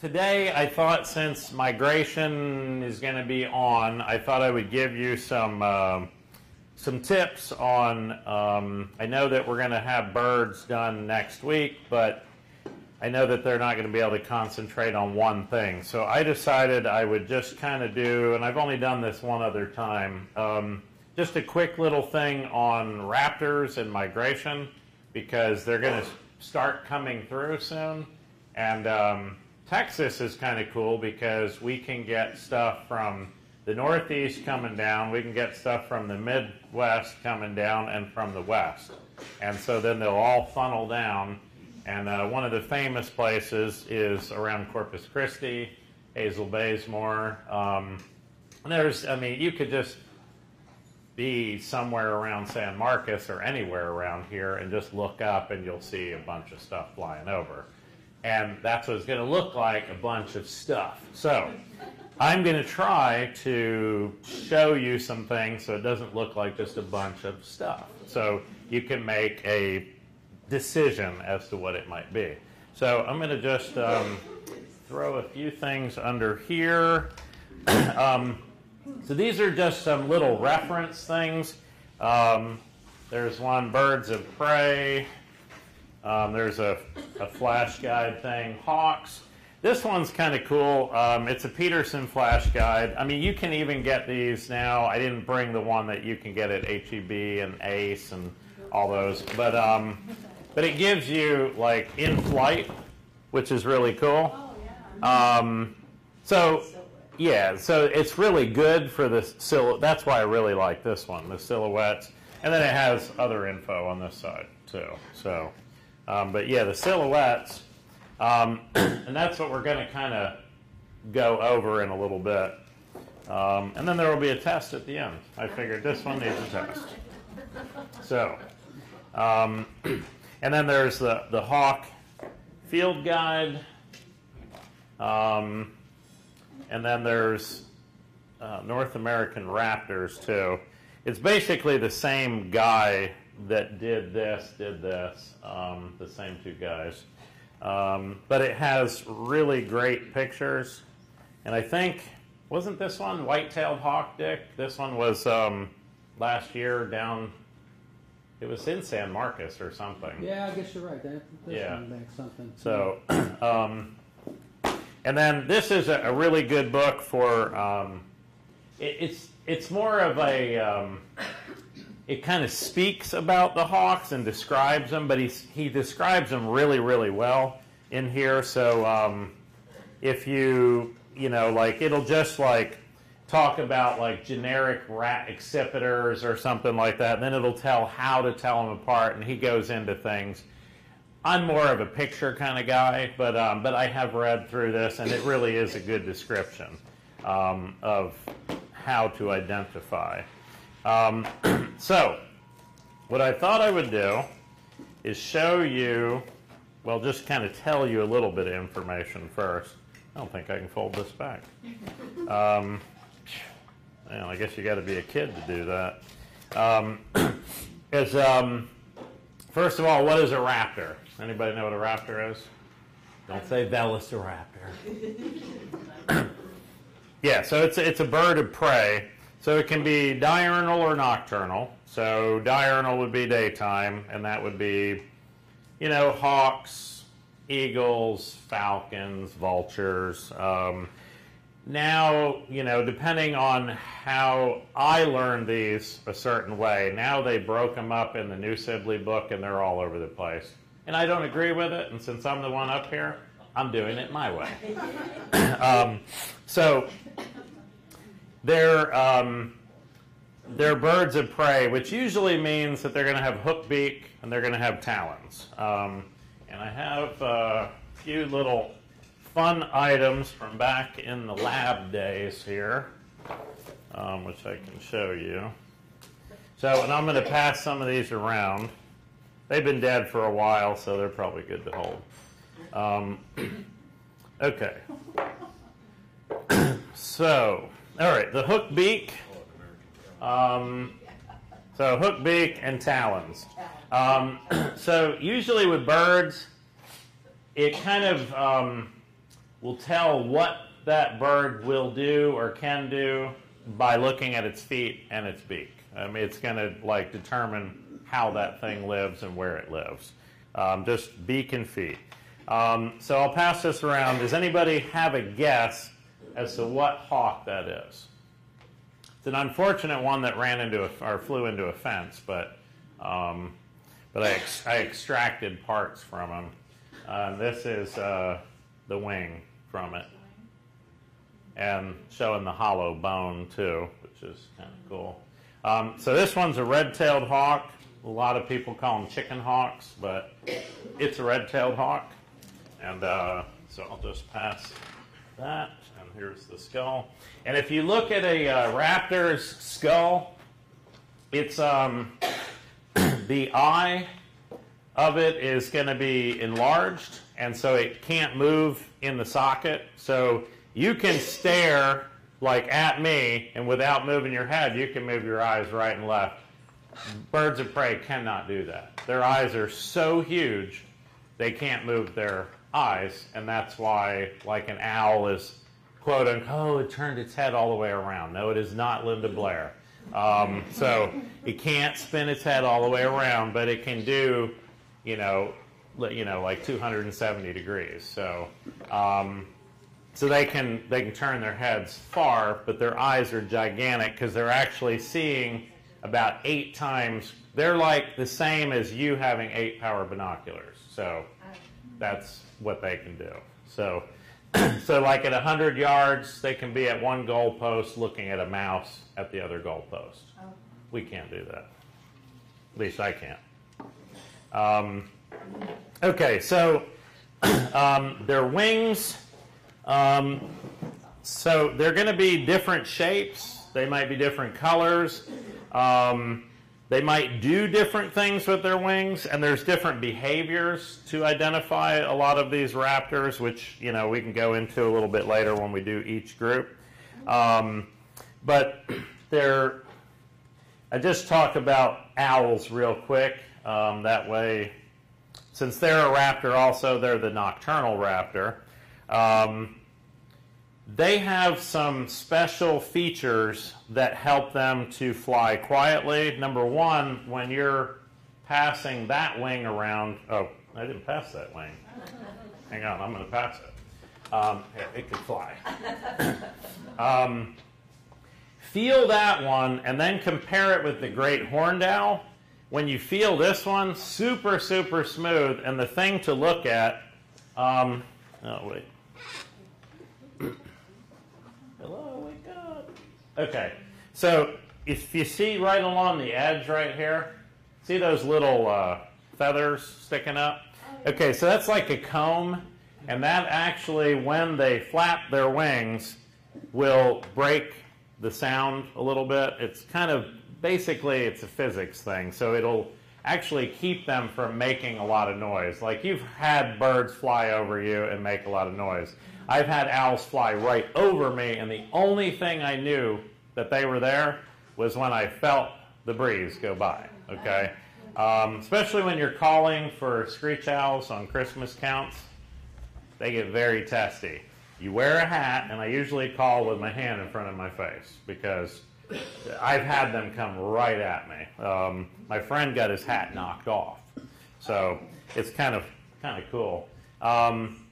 today I thought since migration is going to be on, I thought I would give you some um some tips on. Um, I know that we're going to have birds done next week, but I know that they're not going to be able to concentrate on one thing. So I decided I would just kind of do, and I've only done this one other time, um, just a quick little thing on raptors and migration because they're going to start coming through soon. And um, Texas is kind of cool because we can get stuff from the Northeast coming down, we can get stuff from the Midwest coming down, and from the West. And so then they'll all funnel down. And uh, one of the famous places is around Corpus Christi, Hazel Bazemore. Um, there's, I mean, you could just be somewhere around San Marcos or anywhere around here and just look up and you'll see a bunch of stuff flying over. And that's what it's going to look like a bunch of stuff. So I'm going to try to show you some things so it doesn't look like just a bunch of stuff. So you can make a decision as to what it might be. So I'm going to just um, throw a few things under here. um, so these are just some little reference things. Um, there's one, birds of prey. Um, there's a, a, flash guide thing, hawks. This one's kind of cool. Um, it's a Peterson flash guide. I mean, you can even get these now. I didn't bring the one that you can get at HEB and ACE and all those, but um, but it gives you like in flight, which is really cool. Um, so yeah, so it's really good for the silhouette. That's why I really like this one, the silhouettes. And then it has other info on this side too. So, um, but yeah, the silhouettes, um, and that's what we're going to kind of go over in a little bit. Um, and then there will be a test at the end. I figured this one needs a test. So, um, and then there's the, the Hawk field guide. Um, and then there's uh, North American Raptors too. It's basically the same guy that did this, did this, um, the same two guys. Um, but it has really great pictures. And I think, wasn't this one white-tailed hawk, Dick? This one was um, last year down, it was in San Marcos or something. Yeah, I guess you're right. That, this Yeah. one makes something. So, um, and then this is a, a really good book for. Um, it, it's it's more of a. It kind of speaks about the hawks and describes them, but he he describes them really really well in here. So um, if you you know like it'll just like talk about like generic rat accipiters or something like that, and then it'll tell how to tell them apart, and he goes into things. I'm more of a picture kind of guy, but um, but I have read through this, and it really is a good description um, of how to identify. Um, so, what I thought I would do is show you, well, just kind of tell you a little bit of information first. I don't think I can fold this back. Um, well, I guess you got to be a kid to do that. Um, um, first of all, what is a raptor? Anybody know what a raptor is? Don't say velociraptor. yeah, so it's it's a bird of prey. So it can be diurnal or nocturnal. So diurnal would be daytime, and that would be, you know, hawks, eagles, falcons, vultures. Um, now, you know, depending on how I learned these a certain way, now they broke them up in the New Sibley book and they're all over the place. And I don't agree with it, and since I'm the one up here, I'm doing it my way. um, so they're, um, they're birds of prey, which usually means that they're going to have hook beak and they're going to have talons. Um, and I have a few little fun items from back in the lab days here, um, which I can show you. So, and I'm going to pass some of these around. They've been dead for a while, so they're probably good to hold. Um, okay. so, all right, the hook beak. Um, so hook beak and talons. Um, so usually with birds, it kind of um, will tell what that bird will do or can do by looking at its feet and its beak. I mean, it's going to like determine how that thing lives and where it lives. Um, just beak and feet. Um, so I'll pass this around. Does anybody have a guess as to what hawk that is? It's an unfortunate one that ran into a, or flew into a fence, but um, but I, ex- I extracted parts from him. Uh, this is uh, the wing from it, and showing the hollow bone too, which is kind of cool. Um, so this one's a red-tailed hawk. A lot of people call them chicken hawks, but it's a red-tailed hawk. And uh, so I'll just pass that, here's the skull. And if you look at a uh, raptor's skull, it's um, the eye of it is going to be enlarged, and so it can't move in the socket. So you can stare like at me, and without moving your head, you can move your eyes right and left. Birds of prey cannot do that. Their eyes are so huge, they can't move their eyes, and that's why, like an owl is quote unquote, oh, it turned its head all the way around. No, it is not Linda Blair. Um, so it can't spin its head all the way around, but it can do, you know, you know, like 270 degrees. So, um, so they can they can turn their heads far, but their eyes are gigantic because they're actually seeing about eight times. They're like the same as you having eight power binoculars. So that's what they can do. So, so like at 100 yards, they can be at one goalpost looking at a mouse at the other goalpost. Oh. We can't do that. At least I can't. Um, okay, so um, their wings. Um, so they're going to be different shapes. They might be different colors. Um, they might do different things with their wings, and there's different behaviors to identify a lot of these raptors, which you know we can go into a little bit later when we do each group. Um, but. I just talk about owls real quick. Um, that way, since they're a raptor, also they're the nocturnal raptor. Um, they have some special features that help them to fly quietly. Number one, when you're passing that wing around, oh, I didn't pass that wing. Hang on, I'm going to pass it. Um, it could fly. um, feel that one and then compare it with the great horned owl. When you feel this one, super, super smooth, and the thing to look at, um, oh, wait. Hello, wake up. Okay, so if you see right along the edge right here, see those little uh, feathers sticking up? Okay, so that's like a comb, and that actually, when they flap their wings, will break the sound a little bit. It's kind of basically it's a physics thing, so it'll actually keep them from making a lot of noise. Like you've had birds fly over you and make a lot of noise. I've had owls fly right over me, and the only thing I knew that they were there was when I felt the breeze go by. Okay, um, especially when you're calling for screech owls on Christmas counts, they get very testy. You wear a hat, and I usually call with my hand in front of my face because I've had them come right at me. Um, my friend got his hat knocked off, so it's kind of kind of cool. Um,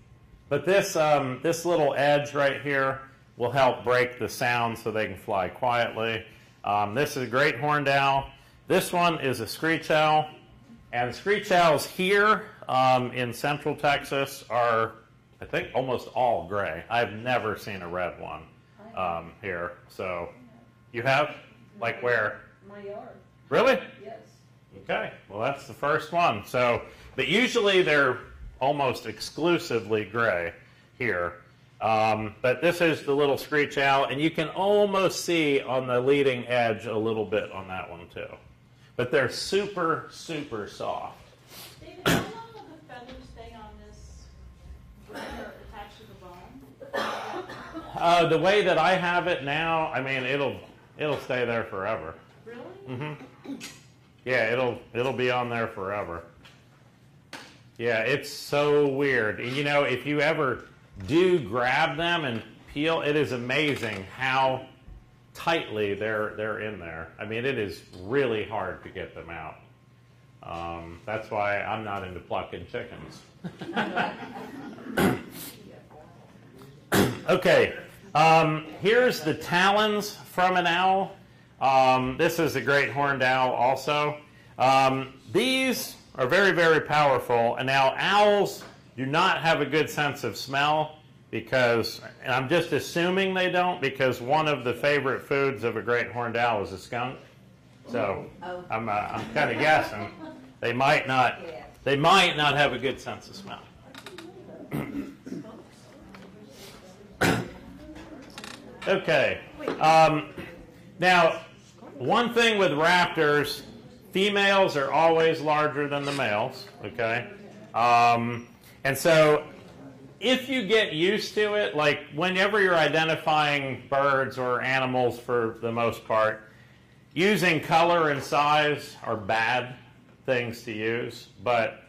but this, um, this little edge right here will help break the sound so they can fly quietly. Um, this is a great horned owl. This one is a screech owl. And screech owls here um, in central Texas are, I think, almost all gray. I've never seen a red one um, here. So you have? Like where? My yard, Really? yes. Okay, well, that's the first one. So, but usually they're almost exclusively gray here. Um, but this is the little screech owl, and you can almost see on the leading edge a little bit on that one too. But they're super, super soft. David, how long will the feathers stay on this attached to the bone? Uh, the way that I have it now, I mean, it'll it'll stay there forever. Really? Mm-hmm. Yeah, it'll it'll be on there forever. Yeah, it's so weird. You know, if you ever do grab them and peel, it is amazing how tightly they're they're in there. I mean, it is really hard to get them out. Um, that's why I'm not into plucking chickens. okay, um, here's the talons from an owl. Um, this is a great horned owl, also. Um, these are very, very powerful. And now owls do not have a good sense of smell because, and I'm just assuming they don't, because one of the favorite foods of a great horned owl is a skunk. So Oh. I'm, uh, I'm kind of guessing they might not, they might not have a good sense of smell. okay. Um, now, one thing with raptors, females are always larger than the males. Okay. Um, and so if you get used to it, like whenever you're identifying birds or animals for the most part, using color and size are bad things to use, but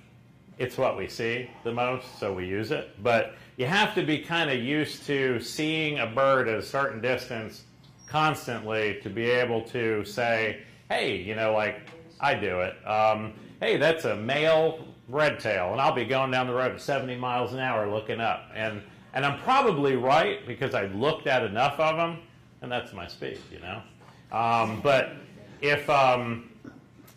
it's what we see the most, so we use it. But you have to be kind of used to seeing a bird at a certain distance constantly to be able to say, hey, you know, like I do it. Um, hey, that's a male red tail, and I'll be going down the road at 70 miles an hour looking up. And, and I'm probably right because I looked at enough of them, and that's my speed, you know. Um, but if, um,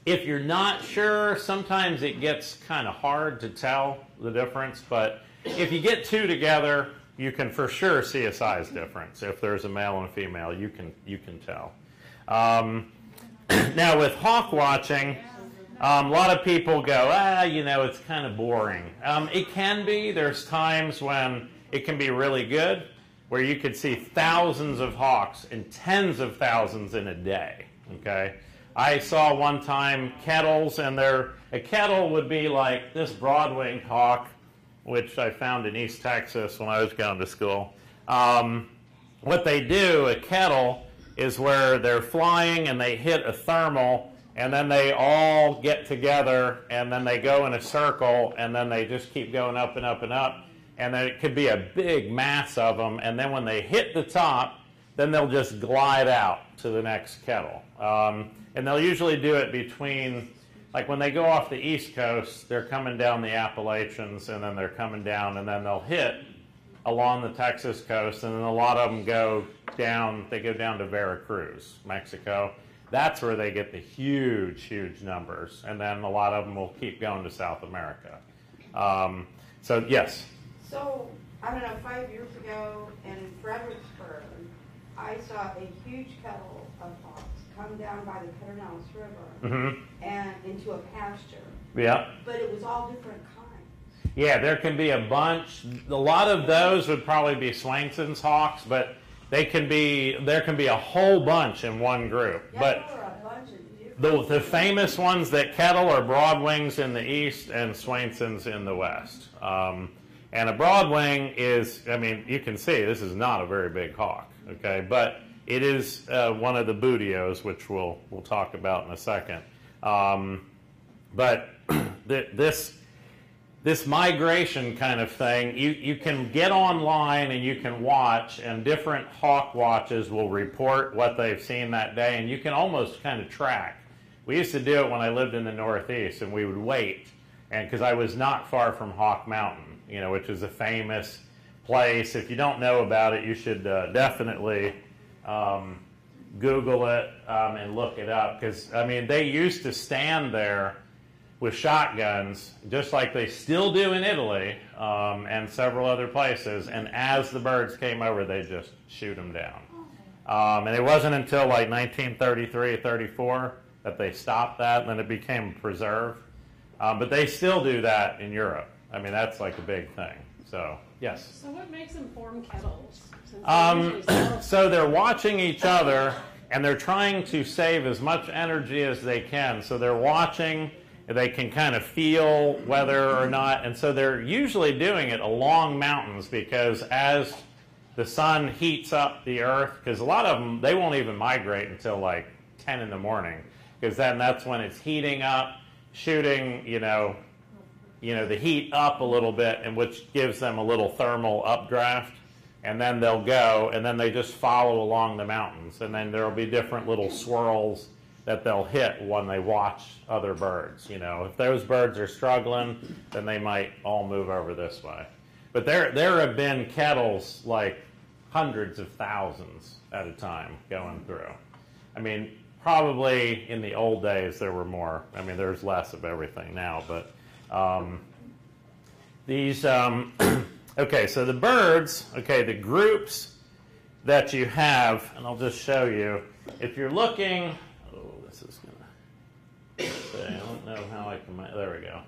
if you're not sure, sometimes it gets kind of hard to tell the difference. But if you get two together, you can for sure see a size difference. If there's a male and a female, you can you can tell. Um, now with hawk watching, um, a lot of people go, ah, you know, it's kind of boring. Um, it can be. There's times when it can be really good, where you could see thousands of hawks and tens of thousands in a day. Okay. I saw one time kettles, and they're, a kettle would be like this broad-winged hawk, which I found in East Texas when I was going to school. Um, what they do, a kettle, is where they're flying and they hit a thermal, and then they all get together, and then they go in a circle, and then they just keep going up and up and up, and then it could be a big mass of them, and then when they hit the top, then they'll just glide out to the next kettle. Um, and they'll usually do it between, like when they go off the East Coast, they're coming down the Appalachians and then they're coming down and then they'll hit along the Texas coast and then a lot of them go down, they go down to Veracruz, Mexico. That's where they get the huge, huge numbers. And then a lot of them will keep going to South America. Um, so, yes. So, I don't know, five years ago in Fredericksburg, I saw a huge kettle of hawks come down by the Pedernales River hmm and into a pasture, Yeah. but it was all different kinds. Yeah, there can be a bunch. A lot of those would probably be Swainson's hawks, but they can be there can be a whole bunch in one group. Yeah, But there were a bunch of different. the, the famous ones that kettle are broadwings in the east and Swainson's in the west. Um, and a broadwing is, I mean, you can see this is not a very big hawk, okay, but it is uh, one of the buteos, which we'll we'll talk about in a second. Um, but th- this this migration kind of thing, you, you can get online and you can watch, and different hawk watches will report what they've seen that day, and you can almost kind of track. We used to do it when I lived in the Northeast, and we would wait, and because I was not far from Hawk Mountain, you know, which is a famous place. If you don't know about it, you should uh, definitely um, Google it um, and look it up, because I mean, they used to stand there with shotguns, just like they still do in Italy um, and several other places. And as the birds came over, they just shoot them down. Um, and it wasn't until like 1933 34 that they stopped that, and then it became a preserve. Um, but they still do that in Europe. I mean, that's like a big thing. So, yes. So what makes them form kettles? They Um, so they're watching each other and they're trying to save as much energy as they can. So they're watching, they can kind of feel whether or not, and so they're usually doing it along mountains because as the sun heats up the earth, because a lot of them, they won't even migrate until like 10 in the morning, because then that's when it's heating up, shooting, you know, you know, the heat up a little bit, and which gives them a little thermal updraft. And then they'll go, and then they just follow along the mountains, and then there'll be different little swirls that they'll hit when they watch other birds. You know, if those birds are struggling, then they might all move over this way. But there, there have been kettles like hundreds of thousands at a time going through. I mean, probably in the old days there were more. I mean, there's less of everything now, but um, these. Um, okay, so the birds. Okay, the groups that you have, and I'll just show you. If you're looking, oh, this is gonna. I don't know how I can. There we go.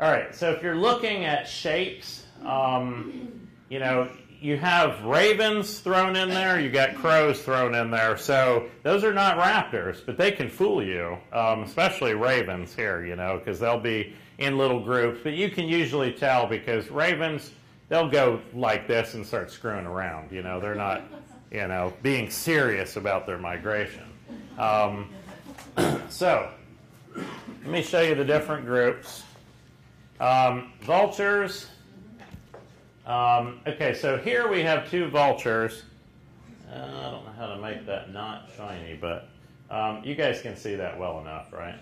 All right, so if you're looking at shapes, um, you know, you have ravens thrown in there, you got crows thrown in there. So those are not raptors, but they can fool you, um, especially ravens here, you know, because they'll be in little groups. But you can usually tell because ravens, they'll go like this and start screwing around. You know, they're not, you know, being serious about their migration. Um, so let me show you the different groups. Um, vultures. Um, okay, so here we have two vultures. Uh, I don't know how to make that not shiny, but um, you guys can see that well enough, right?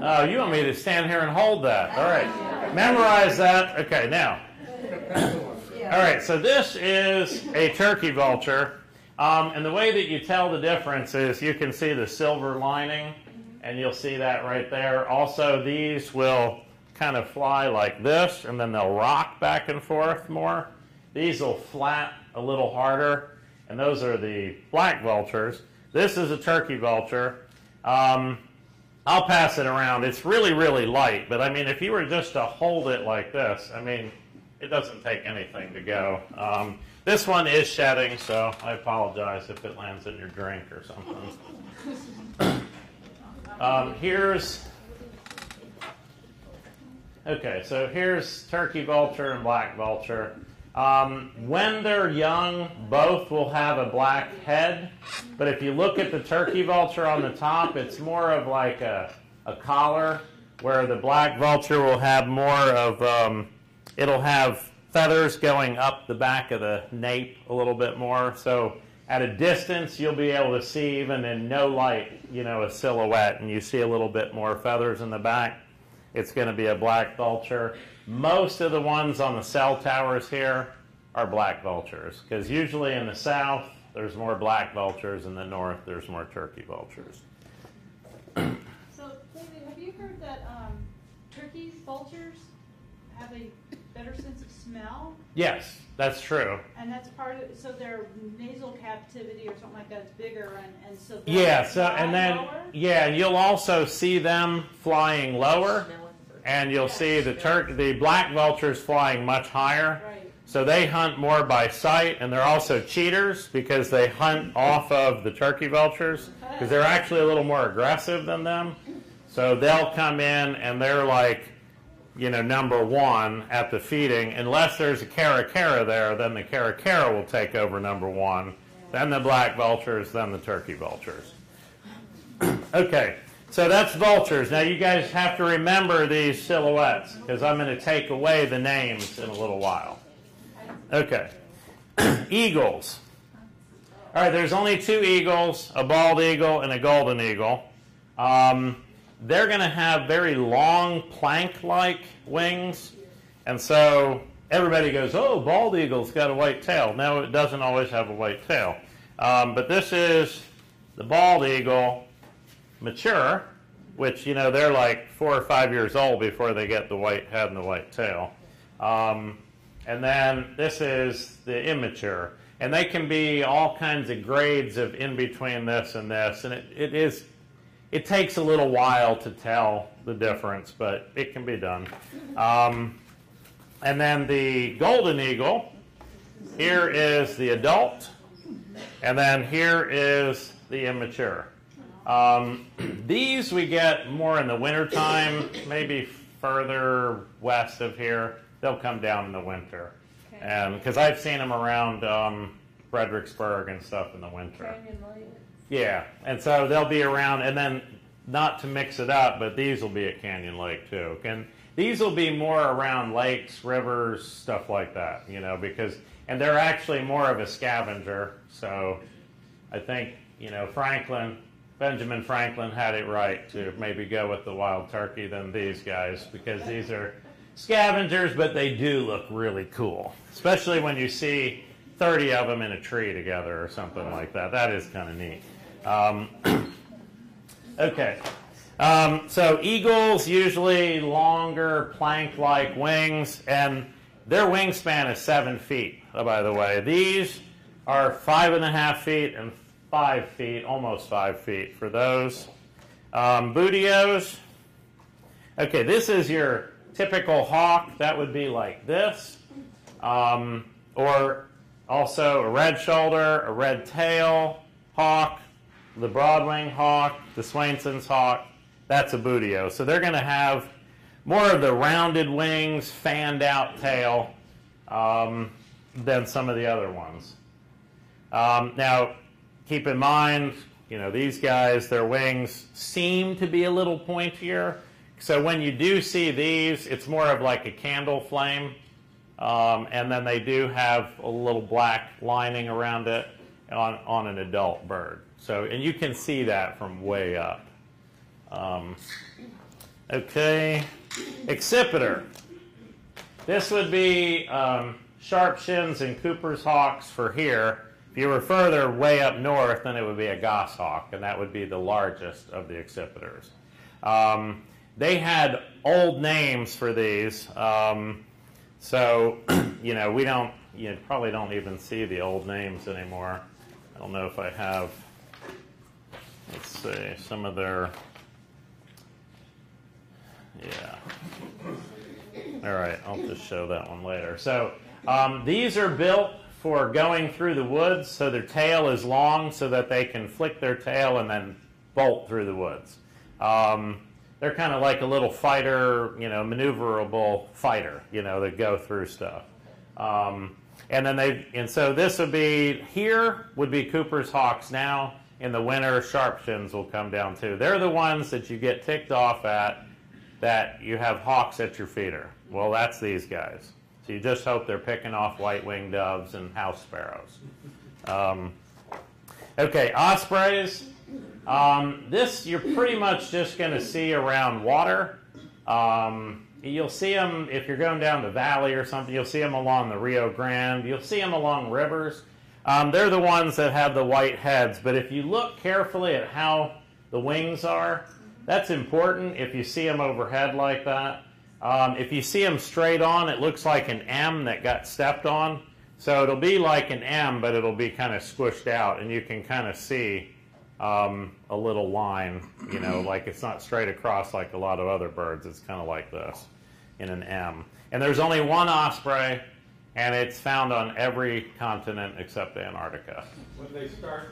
Oh, you want me to stand here and hold that? All right. Memorize that. Okay, now. All right, so this is a turkey vulture. Um, and the way that you tell the difference is you can see the silver lining, and you'll see that right there. Also, these will kind of fly like this, and then they'll rock back and forth more. These will flap a little harder, and those are the black vultures. This is a turkey vulture. Um, I'll pass it around. It's really, really light, but I mean, if you were just to hold it like this, I mean, it doesn't take anything to go. Um, this one is shedding, so I apologize if it lands in your drink or something. um, here's okay. So here's turkey vulture and black vulture. Um, when they're young, both will have a black head, but if you look at the turkey vulture on the top, it's more of like a, a collar, where the black vulture will have more of, um, it'll have feathers going up the back of the nape a little bit more. So at a distance, you'll be able to see, even in no light, you know, a silhouette, and you see a little bit more feathers in the back. It's going to be a black vulture. Most of the ones on the cell towers here are black vultures because usually in the south there's more black vultures, in the north there's more turkey vultures. So, David, have you heard that um, turkeys, vultures, have a better sense of smell? Yes, that's true. And that's part of, so their nasal captivity or something like that is bigger, and, and so. Yeah, so and then lower? yeah, you'll also see them flying lower, and you'll see the tur- the black vultures flying much higher. Right. So they hunt more by sight, and they're also cheaters because they hunt off of the turkey vultures because they're actually a little more aggressive than them. So they'll come in and they're like, you know, number one at the feeding. Unless there's a caracara there, then the caracara will take over number one. Then the black vultures, then the turkey vultures. okay, so that's vultures. Now you guys have to remember these silhouettes because I'm going to take away the names in a little while. Okay. Eagles. All right, there's only two eagles, a bald eagle and a golden eagle. Um, they're going to have very long plank-like wings, and so everybody goes, "Oh, bald eagle's got a white tail." No, it doesn't always have a white tail. Um, but this is the bald eagle, mature, which you know they're like four or five years old before they get the white head and the white tail. Um, and then this is the immature. And they can be all kinds of grades of in between this and this. And it, it is, it takes a little while to tell the difference, but it can be done. Um, and then the golden eagle, here is the adult, and then here is the immature. Um, these we get more in the wintertime, maybe further west of here. They'll come down in the winter. Okay. Because I've seen them around um, Fredericksburg and stuff in the winter. Yeah, and so they'll be around, and then not to mix it up, but these will be at Canyon Lake too. And these will be more around lakes, rivers, stuff like that, you know, because, and they're actually more of a scavenger. So I think, you know, Franklin, Benjamin Franklin had it right to maybe go with the wild turkey than these guys because these are scavengers, but they do look really cool, especially when you see 30 of them in a tree together or something like that. That is kind of neat. Um, okay. Um, so eagles usually longer plank-like wings, and their wingspan is seven feet. Oh, by the way, these are five and a half feet and five feet, almost five feet for those. Um, Buteos. Okay, this is your typical hawk. That would be like this, um, or also a red shoulder, a red tail hawk, the broadwing hawk, the Swainson's hawk. That's a Buteo. So they're going to have more of the rounded wings, fanned out tail um, than some of the other ones. Um, now, keep in mind, you know, these guys, their wings seem to be a little pointier. So when you do see these, it's more of like a candle flame. Um, and then they do have a little black lining around it on, on an adult bird. So, and you can see that from way up. Um, okay, accipiter. This would be um, sharp shins and Cooper's hawks for here. If you were further way up north, then it would be a goshawk, and that would be the largest of the accipiters. Um, they had old names for these, um, so you know we don't, you probably don't even see the old names anymore. I don't know if I have. Let's see some of their. Yeah. All right, I'll just show that one later. So um, these are built for going through the woods, so their tail is long so that they can flick their tail and then bolt through the woods. Um, they're kind of like a little fighter, you know, maneuverable fighter, you know, that go through stuff. Um, and then they, and so this would be here would be Cooper's hawks now. In the winter, sharpshins will come down too. They're the ones that you get ticked off at that you have hawks at your feeder. Well, that's these guys. So you just hope they're picking off white-winged doves and house sparrows. Um, okay, ospreys. Um, this you're pretty much just going to see around water. Um, you'll see them if you're going down the valley or something. You'll see them along the Rio Grande. You'll see them along rivers. Um, they're the ones that have the white heads. But if you look carefully at how the wings are, that's important. If you see them overhead like that. Um, if you see them straight on, it looks like an M that got stepped on. So it'll be like an M, but it'll be kind of squished out, and you can kind of see um, a little line, you know, like it's not straight across like a lot of other birds. It's kind of like this in an M. And there's only one osprey, and it's found on every continent except Antarctica. When they start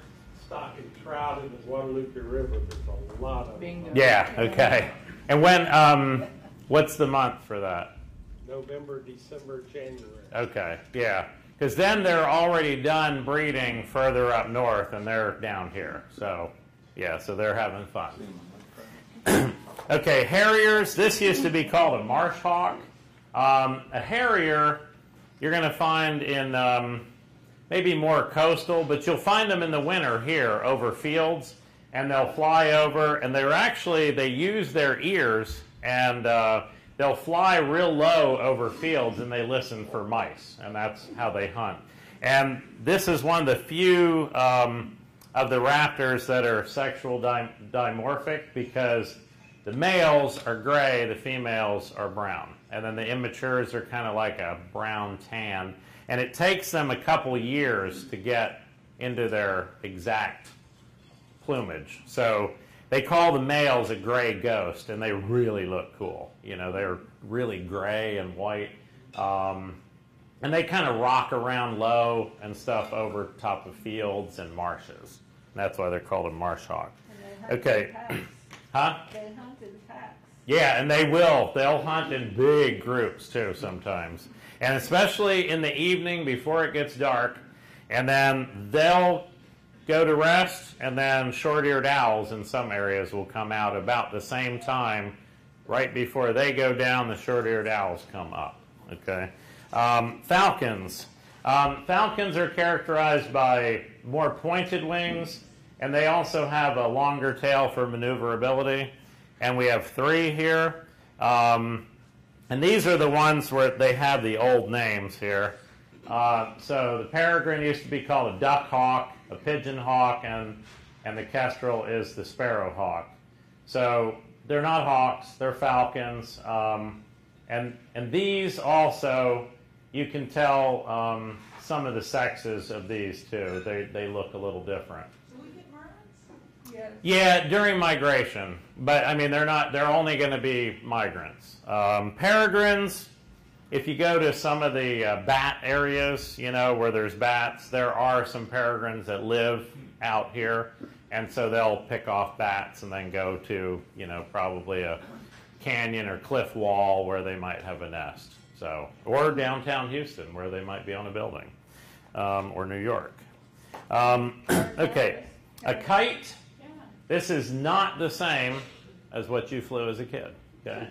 stocking trout in the Guadalupe River, there's a lot of them. Yeah, okay. And when, um, what's the month for that? November, December, January. Okay, yeah. Because then they're already done breeding further up north and they're down here. So, yeah, so they're having fun. okay, harriers. This used to be called a marsh hawk. Um, a harrier, you're going to find in um, maybe more coastal, but you'll find them in the winter here over fields, and they'll fly over, and they're actually, they use their ears, and uh, they'll fly real low over fields, and they listen for mice, and that's how they hunt. And this is one of the few um, of the raptors that are sexual dim- dimorphic because the males are gray, the females are brown. And then the immatures are kind of like a brown tan. And it takes them a couple years to get into their exact plumage. So they call the males a gray ghost, and they really look cool. You know, they're really gray and white. Um, and they kind of rock around low and stuff over top of fields and marshes. That's why they're called a marsh hawk. Okay. Huh? They hunt in packs. Yeah, and they will. They'll hunt in big groups too sometimes. And especially in the evening before it gets dark. And then they'll go to rest, and then short-eared owls in some areas will come out about the same time. Right before they go down, the short-eared owls come up. Okay, um, falcons. Um, falcons are characterized by more pointed wings, and they also have a longer tail for maneuverability. And we have three here. Um, and these are the ones where they have the old names here. Uh, so the peregrine used to be called a duck hawk, a pigeon hawk, and, and the kestrel is the sparrow hawk. So they're not hawks, they're falcons. Um, and, and these also, you can tell um, some of the sexes of these too. They, they look a little different. Do we get merlins? Yeah, during migration, but I mean they're not. They're only going to be migrants. Um, peregrines. If you go to some of the uh, bat areas, you know where there's bats, there are some peregrines that live out here, and so they'll pick off bats and then go to you know probably a canyon or cliff wall where they might have a nest. So, or downtown Houston where they might be on a building, um, or New York. Um, okay, a kite. This is not the same as what you flew as a kid. Okay.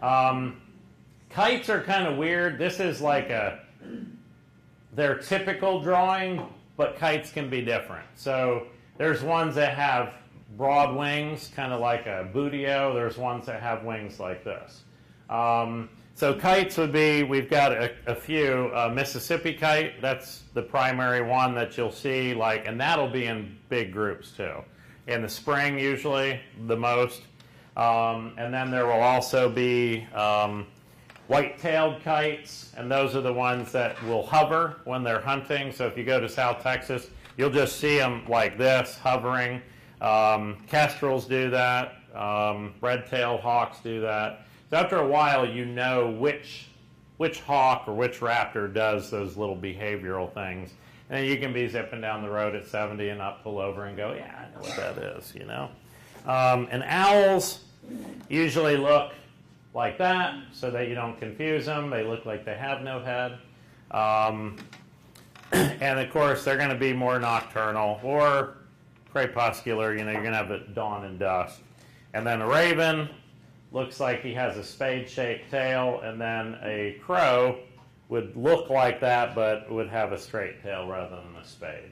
Um, kites are kind of weird. This is like a their typical drawing, but kites can be different. So there's ones that have broad wings, kind of like a buteo. There's ones that have wings like this. Um, so kites would be, we've got a, a few. Uh, Mississippi kite, that's the primary one that you'll see, like, and that'll be in big groups too. In the spring, usually the most. Um, and then there will also be um, white-tailed kites, and those are the ones that will hover when they're hunting. So if you go to South Texas, you'll just see them like this, hovering. Um, kestrels do that. Um, red-tailed hawks do that. So after a while, you know which which hawk or which raptor does those little behavioral things. And you can be zipping down the road at 70 and not pull over and go, yeah, I know what that is, you know. Um, and owls usually look like that so that you don't confuse them. They look like they have no head. Um, and of course, they're going to be more nocturnal or crepuscular. You know, you're going to have it dawn and dusk. And then a raven looks like he has a spade shaped tail, and then a crow would look like that but would have a straight tail rather than a spade.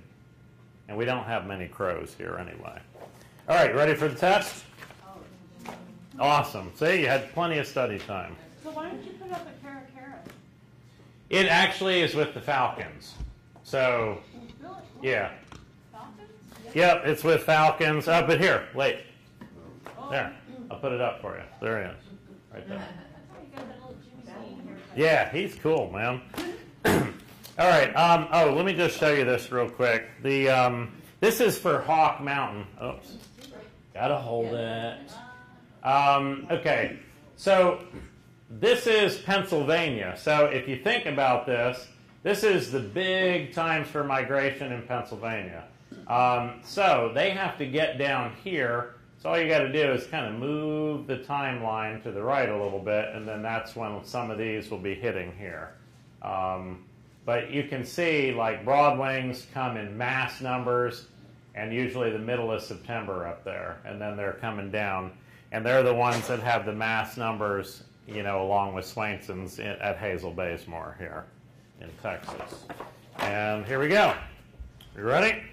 And we don't have many crows here anyway. All right, ready for the test? Awesome. See, you had plenty of study time. So why don't you put up a caracara? It actually is with the Falcons. So, yeah. Falcons? Yep, it's with Falcons. Oh, but here, wait. Oh, There. I'll put it up for you. There it is. Right there. I thought you got that little Jimmy here. Yeah, he's cool, man. All right. Um, oh, let me just show you this real quick. The um, this is for Hawk Mountain. Oops. Gotta hold it. Um, okay. So this is Pennsylvania. So if you think about this, this is the big times for migration in Pennsylvania. Um, so they have to get down here. So all you got to do is kind of move the timeline to the right a little bit, and then that's when some of these will be hitting here. Um, but you can see like broadwings come in mass numbers, and usually the middle of September up there, and then they're coming down, and they're the ones that have the mass numbers, you know, along with Swainson's in, at Hazel Bazemore here in Texas. And here we go. You ready?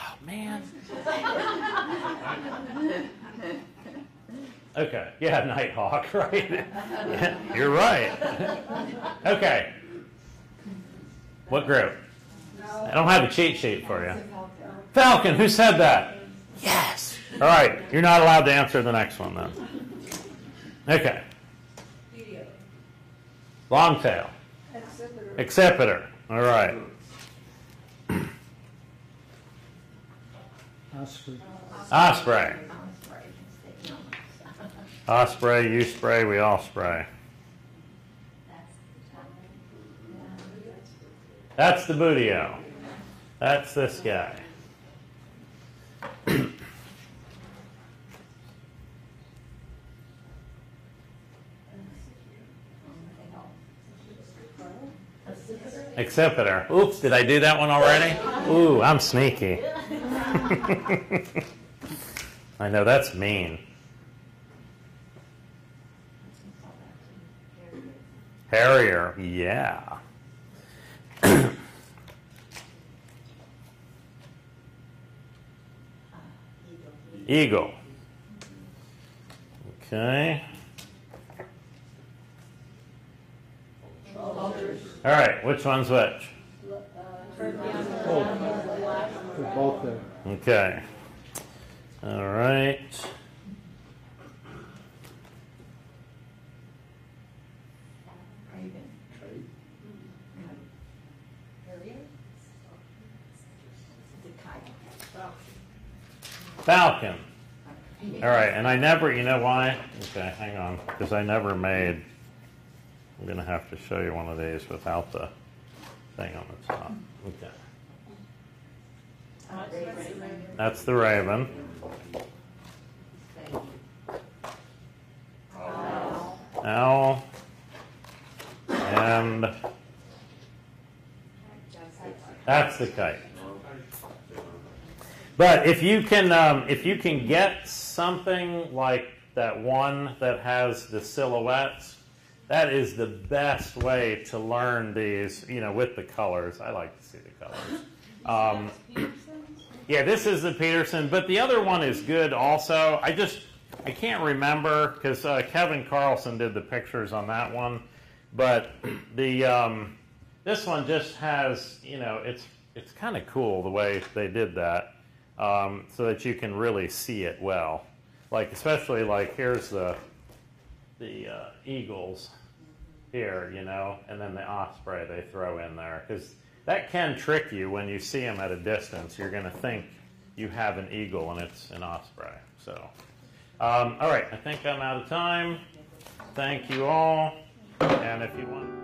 Oh man. Okay. Yeah, Nighthawk, right? Yeah, you're right. Okay. What group? I don't have a cheat sheet for you. Falcon, who said that? Yes. All right, you're not allowed to answer the next one then. Okay. Long tail. Accipiter. All right. Osprey. Osprey, you spray, we all spray. That's the buteo. That's this guy. Accipiter. Oops, did I do that one already? Ooh, I'm sneaky. I know that's mean. Harrier, yeah. Eagle. Okay. All right, which one's which? They're both there. Okay. All right. Falcon. All right, and I never, you know why? Okay, hang on, because I never made. I'm gonna have to show you one of these without the thing on the top. Okay. That's the raven. Owl. And that's the kite. But if you can, um, if you can get something like that one that has the silhouettes, that is the best way to learn these. You know, with the colors. I like to see the colors. Um? Yeah, this is the Peterson, but the other one is good also. I just I can't remember because uh, Kevin Karlson did the pictures on that one, but the um, this one just has you know it's it's kind of cool the way they did that, um, so that you can really see it well. Like especially like here's the the uh, eagles here, you know, and then the osprey they throw in there because that can trick you when you see them at a distance. You're going to think you have an eagle and it's an osprey. So, um, all right, I think I'm out of time. Thank you all, and if you want.